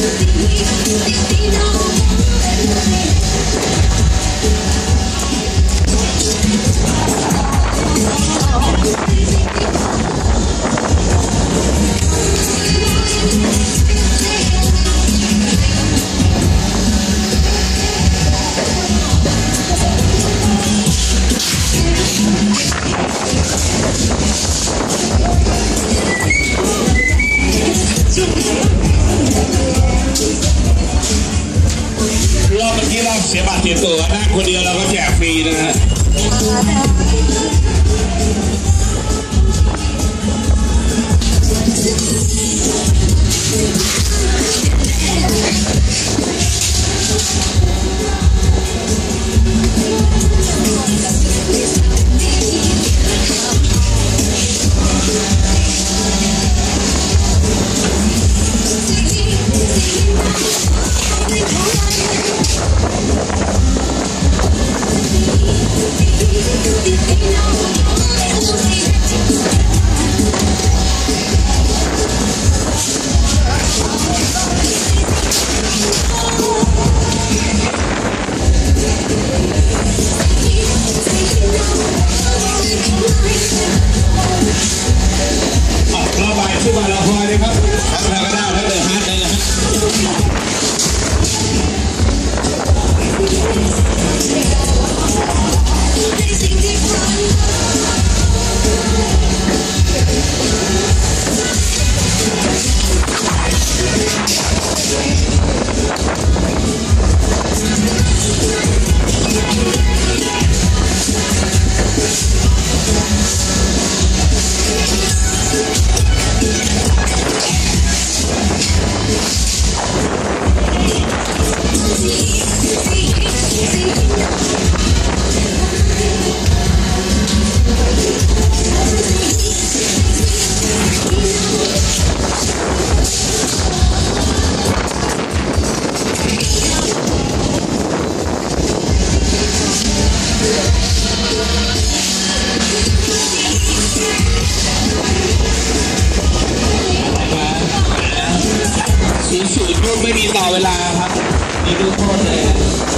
You know se Sebastián todo, ¿verdad? Cuidado la a fina. ที่มาลาพอยนะครับอเวลาครับ มีลูกโทษเลย